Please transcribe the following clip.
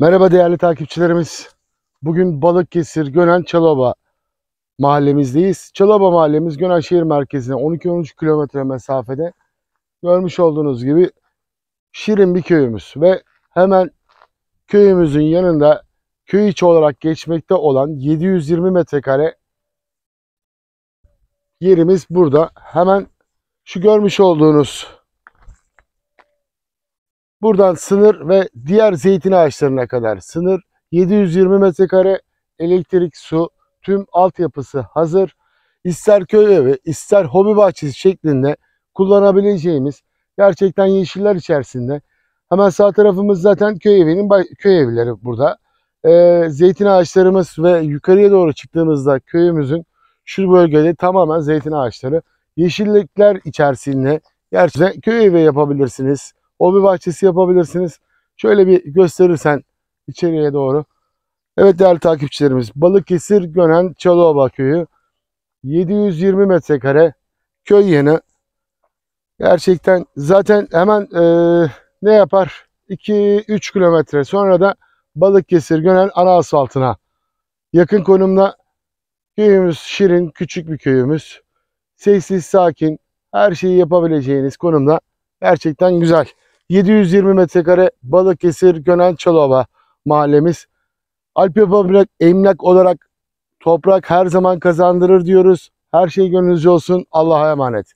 Merhaba değerli takipçilerimiz. Bugün Balıkesir Gönen Çaloba mahallemizdeyiz. Çaloba mahallemiz Gönen şehir merkezine 12-13 kilometre mesafede. Görmüş olduğunuz gibi şirin bir köyümüz ve hemen köyümüzün yanında köy içi olarak geçmekte olan 720 metrekare yerimiz burada. Hemen şu görmüş olduğunuz Buradan sınır ve diğer zeytin ağaçlarına kadar sınır 720 metrekare elektrik, su, tüm altyapısı hazır. İster köy evi, ister hobi bahçesi şeklinde kullanabileceğimiz gerçekten yeşiller içerisinde. Hemen sağ tarafımız zaten köy evinin köy evleri burada. Ee, zeytin ağaçlarımız ve yukarıya doğru çıktığımızda köyümüzün şu bölgede tamamen zeytin ağaçları. Yeşillikler içerisinde gerçekten köy evi yapabilirsiniz hobi bahçesi yapabilirsiniz. Şöyle bir gösterirsen içeriye doğru. Evet değerli takipçilerimiz Balıkesir Gönen Çalıoba köyü 720 metrekare köy yanı. Gerçekten zaten hemen eee, ne yapar? 2-3 kilometre sonra da Balıkesir Gönen ana asfaltına yakın konumda köyümüz şirin küçük bir köyümüz. Sessiz sakin her şeyi yapabileceğiniz konumda gerçekten güzel. 720 metrekare Balıkesir Gönen Çalova mahallemiz. Alp yapabilecek emlak olarak toprak her zaman kazandırır diyoruz. Her şey gönlünüzce olsun. Allah'a emanet.